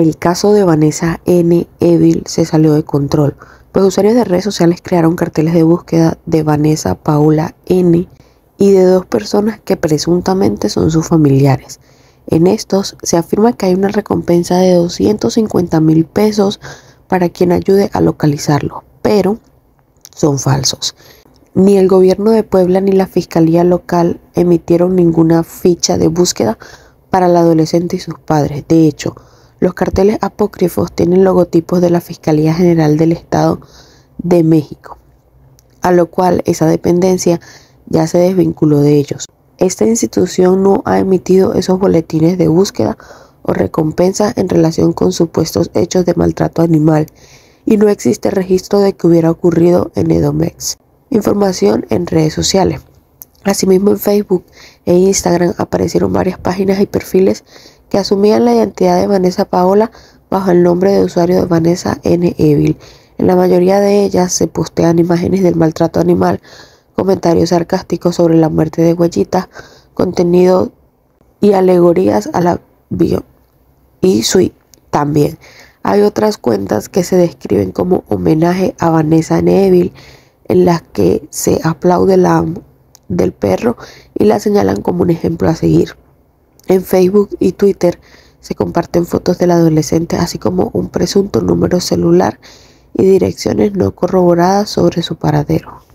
El caso de Vanessa N. Evil se salió de control. Los usuarios de redes sociales crearon carteles de búsqueda de Vanessa Paula N. y de dos personas que presuntamente son sus familiares. En estos se afirma que hay una recompensa de 250 mil pesos para quien ayude a localizarlo, pero son falsos. Ni el gobierno de Puebla ni la fiscalía local emitieron ninguna ficha de búsqueda para el adolescente y sus padres. De hecho, los carteles apócrifos tienen logotipos de la Fiscalía General del Estado de México, a lo cual esa dependencia ya se desvinculó de ellos. Esta institución no ha emitido esos boletines de búsqueda o recompensa en relación con supuestos hechos de maltrato animal y no existe registro de que hubiera ocurrido en Edomex. Información en redes sociales. Asimismo en Facebook e Instagram aparecieron varias páginas y perfiles que asumían la identidad de Vanessa Paola bajo el nombre de usuario de Vanessa N. Evil. En la mayoría de ellas se postean imágenes del maltrato animal, comentarios sarcásticos sobre la muerte de huellitas, contenido y alegorías a la bio y sui también. Hay otras cuentas que se describen como homenaje a Vanessa N. Evil, en las que se aplaude la del perro y la señalan como un ejemplo a seguir. En Facebook y Twitter se comparten fotos del adolescente, así como un presunto número celular y direcciones no corroboradas sobre su paradero.